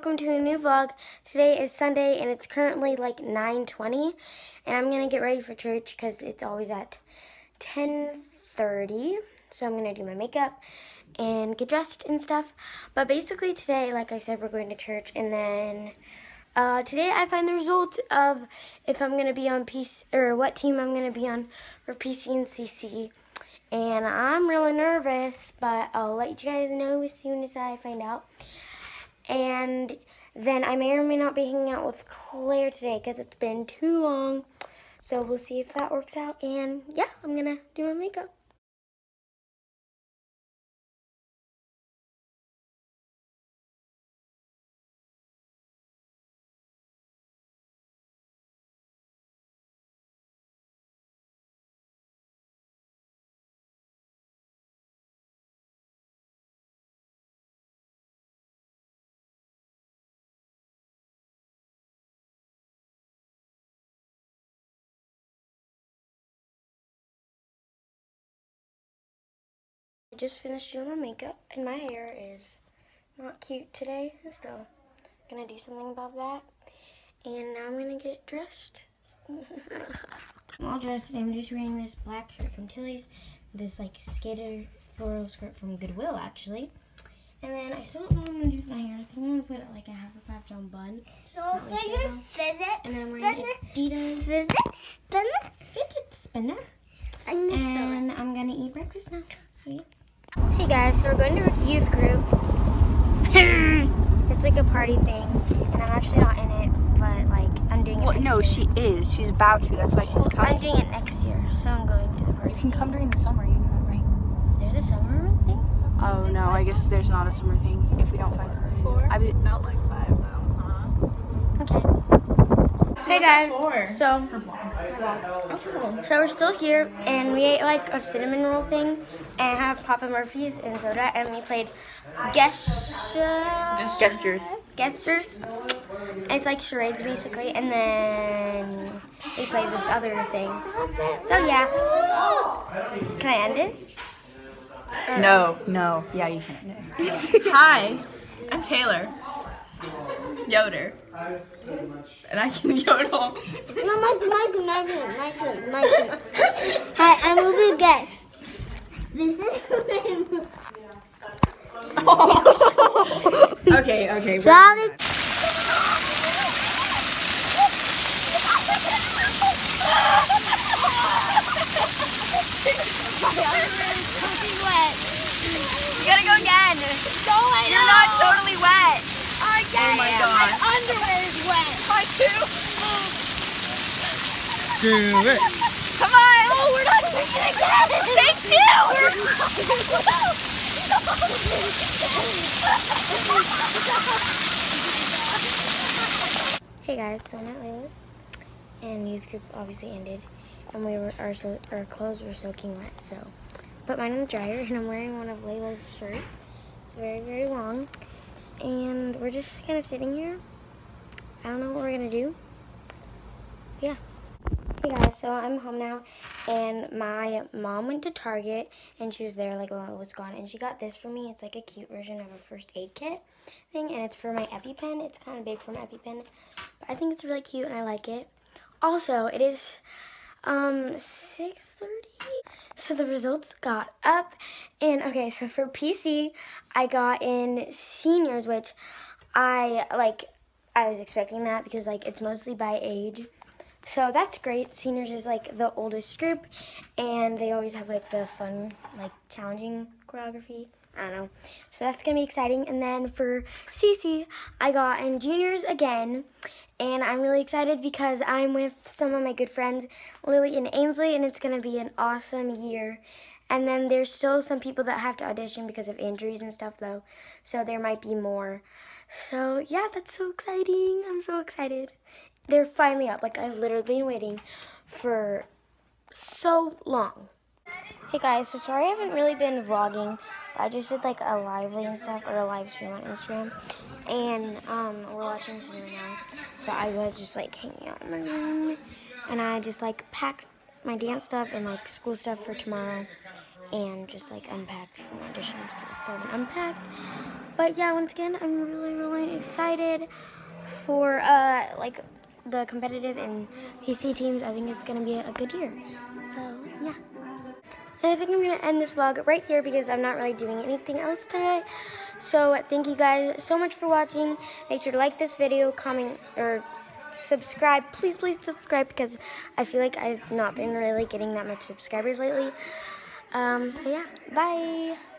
welcome to a new vlog. Today is Sunday and it's currently like 9.20 and I'm going to get ready for church because it's always at 10.30. So I'm going to do my makeup and get dressed and stuff. But basically today, like I said, we're going to church and then uh, today I find the result of if I'm going to be on PC or what team I'm going to be on for PC and CC. And I'm really nervous, but I'll let you guys know as soon as I find out. And then I may or may not be hanging out with Claire today because it's been too long. So we'll see if that works out. And yeah, I'm going to do my makeup. Just finished doing my makeup and my hair is not cute today. So I'm going to do something about that. And now I'm going to get dressed. I'm all dressed and I'm just wearing this black shirt from Tilly's. This like skater floral skirt from Goodwill actually. And then I still don't know what I'm going to do with my hair. I think I'm going to put it like a half a puffed on bun. Not figure sure. And then I'm wearing Adidas Physics spinner. fidget spinner. I need some. And I'm going to eat breakfast now. So yeah. Hey guys, so we're going to youth group. it's like a party thing, and I'm actually not in it, but like I'm doing it Well, next no, year. she is. She's about to. That's why she's Well, I'm doing it next year, so I'm going to the party. You can come during the summer. You know that, right? There's a summer thing. Oh no, I guess there's not a summer thing if we don't find something. Four. I be, Felt like five though, Okay. Hey guys. So. So we're still here, and we ate like a cinnamon roll thing, and have Papa Murphy's and soda, and we played Guesstures. gestures. It's like charades basically, and then we played this other thing. So yeah. Can I end it? No, no. Yeah, you can. Hi, I'm Taylor. Yoder. And I can yodel. No, my turn, my turn, my turn, my turn, my turn. Hi, I'm Ruby Guest. This is Okay, okay. Solid. You gotta go again. You're not totally wet. Oh my. Underwear is wet. My too. Do it. Come on. Oh, we're not doing it again. Take two. Hey guys, so I'm at Layla's, and youth group obviously ended, and we were our so our clothes were soaking wet. So, put mine in the dryer, and I'm wearing one of Layla's shirts. It's very very long, and we're just kind of sitting here. I don't know what we're gonna do. Yeah. Hey guys, so I'm home now, and my mom went to Target, and she was there like while I was gone, and she got this for me. It's like a cute version of a first aid kit thing, and it's for my EpiPen. It's kind of big for my EpiPen, but I think it's really cute, and I like it. Also, it is um 6:30. So the results got up, and okay, so for PC, I got in seniors, which I like. I was expecting that because like it's mostly by age. So that's great. Seniors is like the oldest group, and they always have like the fun, like challenging choreography. I don't know. So that's gonna be exciting. And then for CC, I got in juniors again, and I'm really excited because I'm with some of my good friends, Lily and Ainsley, and it's gonna be an awesome year. And then there's still some people that have to audition because of injuries and stuff, though. So there might be more. So yeah, that's so exciting. I'm so excited. they're finally up. Like I've literally been waiting for so long. Hey guys, so sorry I haven't really been vlogging, but I just did like a Live.ly and stuff or a live stream on Instagram, and um, we're watching something right now. But I was just like hanging out in my room, and I just like packed my dance stuff and like school stuff for tomorrow, and just like unpacked for my auditions because I still haven't unpacked. But yeah, once again, I'm really really excited for uh like the competitive and PC teams. I think it's gonna be a good year. So yeah. And I think I'm going to end this vlog right here because I'm not really doing anything else today. So thank you guys so much for watching. Make sure to like this video, comment, or subscribe. Please, please subscribe because I feel like I've not been really getting that much subscribers lately. Um, so yeah, bye.